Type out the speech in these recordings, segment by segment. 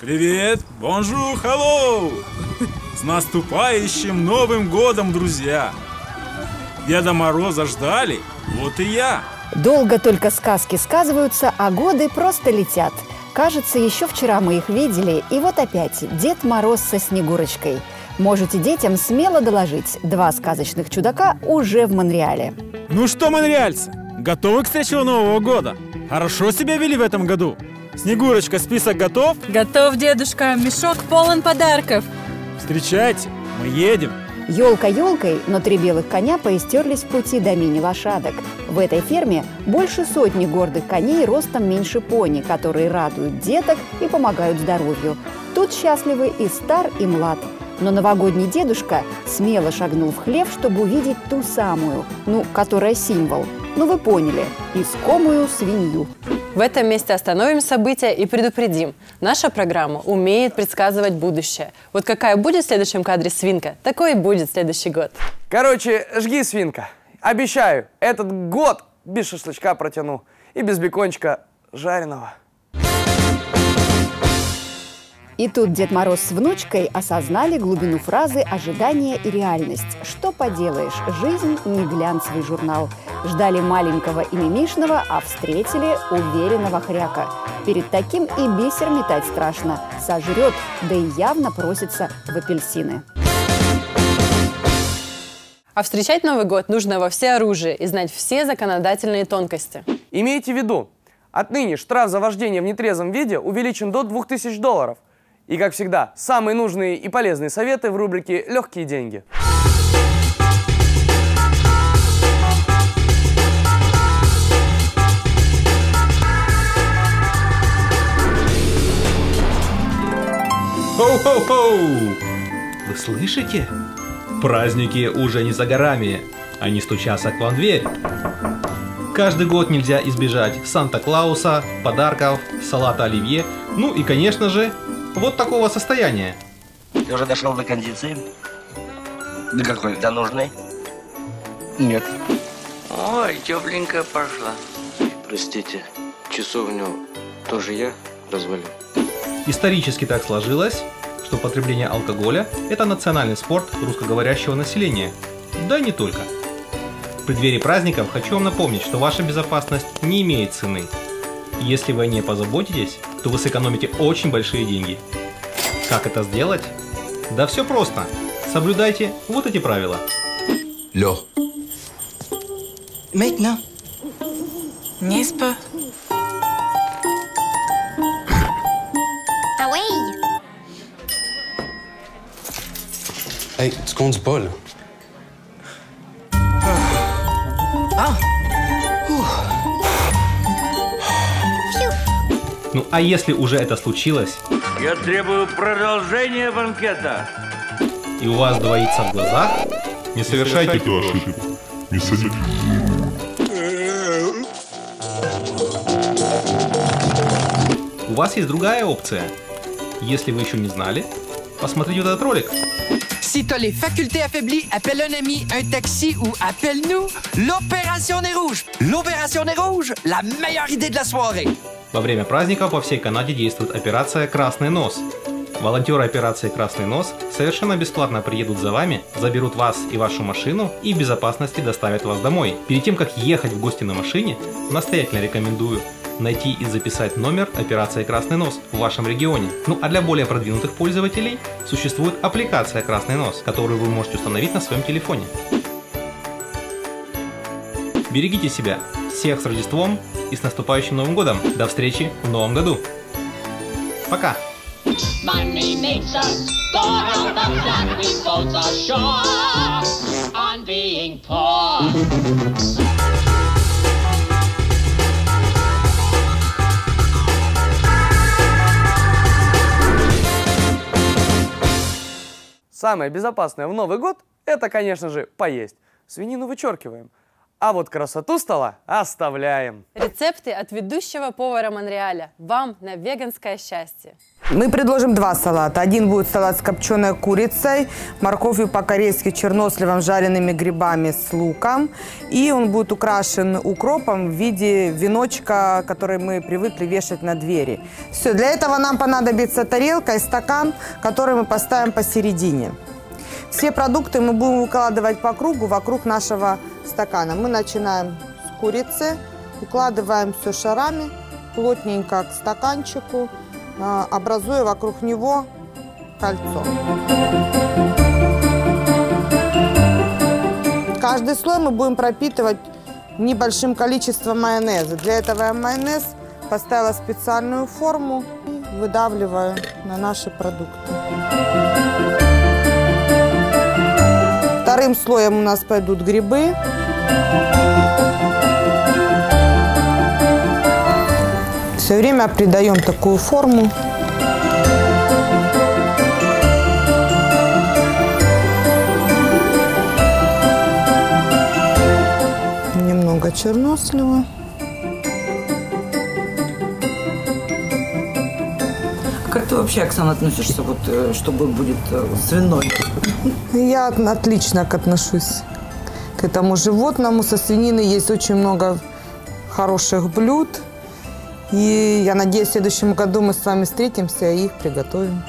Привет! Bonjour, hello! С наступающим Новым Годом, друзья! Деда Мороза ждали, вот и я. Долго только сказки сказываются, а годы просто летят. Кажется, еще вчера мы их видели, и вот опять Дед Мороз со Снегурочкой. Можете детям смело доложить, два сказочных чудака уже в Монреале. Ну что, монреальцы, готовы к встрече Нового года? Хорошо себя вели в этом году? Снегурочка, список готов? Готов, дедушка. Мешок полон подарков. Встречайте, мы едем. Елка елкой, но три белых коня поистерлись в пути до мини-лошадок. В этой ферме больше сотни гордых коней ростом меньше пони, которые радуют деток и помогают здоровью. Тут счастливы и стар, и млад. Но новогодний дедушка смело шагнул в хлев, чтобы увидеть ту самую, ну, которая символ. Ну, вы поняли, искомую свинью. В этом месте остановим события и предупредим. Наша программа умеет предсказывать будущее. Вот какая будет в следующем кадре свинка, такой и будет следующий год. Короче, жги, свинка. Обещаю, этот год без шашлычка протяну и без бекончика жареного. И тут Дед Мороз с внучкой осознали глубину фразы «ожидание и реальность». Что поделаешь, жизнь не глянцевый журнал. Ждали маленького и мимишного, а встретили уверенного хряка. Перед таким и бисер метать страшно. Сожрет, да и явно просится в апельсины. А встречать Новый год нужно во все оружие и знать все законодательные тонкости. Имейте в виду, отныне штраф за вождение в нетрезвом виде увеличен до 2000 долларов. И, как всегда, самые нужные и полезные советы в рубрике «Легкие деньги». Хоу-хоу-хоу! Вы слышите? Праздники уже не за горами. Они стучатся к вам в дверь. Каждый год нельзя избежать Санта-Клауса, подарков, салата оливье, ну и, конечно же, вот такого состояния. Ты уже дошел до кондиции? До какой? До нужной? Нет. Ой, тепленькая пошла. Простите, часовню тоже я развалил? Исторически так сложилось, что потребление алкоголя – это национальный спорт русскоговорящего населения. Да и не только. В преддверии праздников хочу вам напомнить, что ваша безопасность не имеет цены. Если вы о ней позаботитесь, то вы сэкономите очень большие деньги. Как это сделать? Да все просто. Соблюдайте вот эти правила. Лё. Maintenant. N'est-ce pas? Ah oui Hey, tu conduis pas, là. Ну а если уже это случилось, Я требую продолжения банкета. и у вас двоится в глазах, не совершайте эту ошибку. Не садитесь. У вас есть другая опция. Если вы еще не знали, посмотрите вот этот ролик. Si t'as les facultés affaiblies, appelle un ami, un taxi ou appelle-nous l'Opération Nez Rouge. L'Opération Nez Rouge, la meilleure idée de la soirée. Во время праздника по всей Канаде действует операция «Красный нос». Волонтеры операции «Красный нос» совершенно бесплатно приедут за вами, заберут вас и вашу машину и в безопасности доставят вас домой. Перед тем, как ехать в гости на машине, настоятельно рекомендую найти и записать номер операции «Красный нос» в вашем регионе. Ну а для более продвинутых пользователей существует аппликация «Красный нос», которую вы можете установить на своем телефоне. Берегите себя. Всех с Рождеством и с наступающим Новым Годом. До встречи в Новом году. Пока. Money makes us go around the flat. We both are sure on being poor. Самое безопасное в Новый год – это, конечно же, поесть. Свинину вычеркиваем. А вот красоту стола оставляем. Рецепты от ведущего повара Монреаля. Вам на веганское счастье. Мы предложим два салата. Один будет салат с копченой курицей, морковью по-корейски, черносливом, жареными грибами с луком. И он будет украшен укропом в виде веночка, который мы привыкли вешать на двери. Все, для этого нам понадобится тарелка и стакан, который мы поставим посередине. Все продукты мы будем выкладывать по кругу вокруг нашего стакана. Мы начинаем с курицы, укладываем все шарами, плотненько к стаканчику, образуя вокруг него кольцо. Каждый слой мы будем пропитывать небольшим количеством майонеза. Для этого я майонез поставила специальную форму и выдавливаю на наши продукты. Вторым слоем у нас пойдут грибы. Все время придаем такую форму. Немного чернослива. Как ты вообще, Оксана, относишься, вот, э, чтобы будет э, свиной? Я отлично отношусь к этому животному. Со свинины есть очень много хороших блюд. И я надеюсь, в следующем году мы с вами встретимся и их приготовим.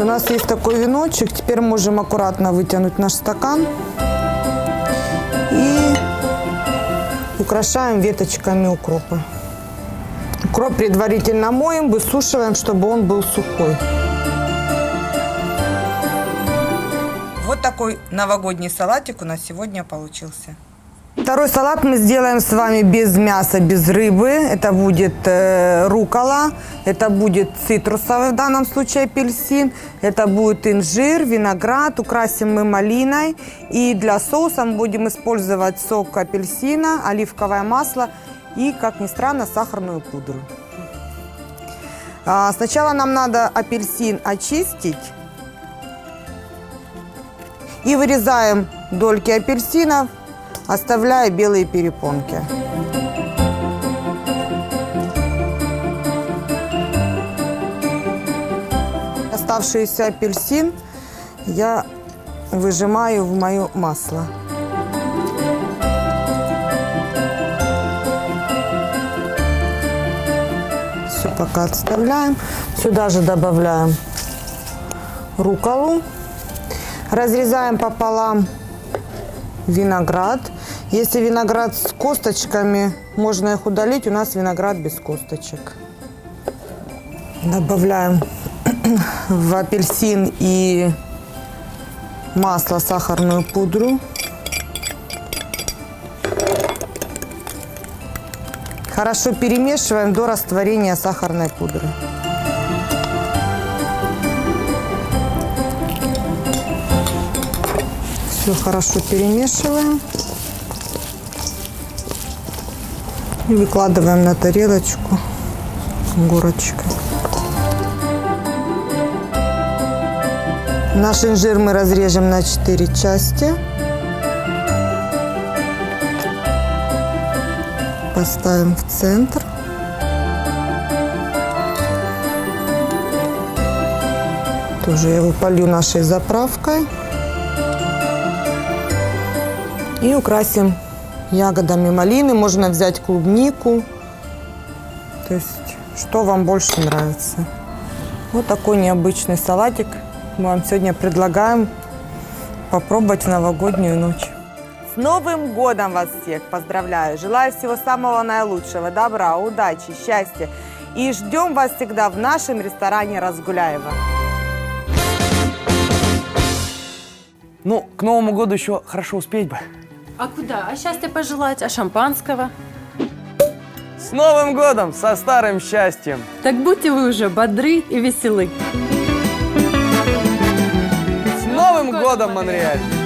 У нас есть такой веночек. Теперь можем аккуратно вытянуть наш стакан. И украшаем веточками укропа. Укроп предварительно моем, высушиваем, чтобы он был сухой. Вот такой новогодний салатик у нас сегодня получился. Второй салат мы сделаем с вами без мяса, без рыбы. Это будет э, рукола, это будет цитрусовый, в данном случае апельсин, это будет инжир, виноград, украсим мы малиной. И для соуса мы будем использовать сок апельсина, оливковое масло и, как ни странно, сахарную пудру. А, сначала нам надо апельсин очистить. И вырезаем дольки апельсинов, оставляя белые перепонки. Оставшийся апельсин я выжимаю в мое масло. Все пока отставляем. Сюда же добавляем руколу. Разрезаем пополам виноград. Если виноград с косточками, можно их удалить. У нас виноград без косточек. Добавляем в апельсин и масло, сахарную пудру. Хорошо перемешиваем до растворения сахарной пудры. Все хорошо перемешиваем. И выкладываем на тарелочку горочкой. Наш инжир мы разрежем на 4 части. Поставим в центр. Тоже я его полью нашей заправкой. И украсим ягодами малины. Можно взять клубнику. То есть, что вам больше нравится. Вот такой необычный салатик мы вам сегодня предлагаем попробовать в новогоднюю ночь. С Новым годом вас всех поздравляю! Желаю всего самого наилучшего, добра, удачи, счастья. И ждем вас всегда в нашем ресторане Разгуляева. Ну, к Новому году еще хорошо успеть бы. А куда? А счастья пожелать? А шампанского? С Новым годом! Со старым счастьем! Так будьте вы уже бодры и веселы. С Новым годом, Монреаль!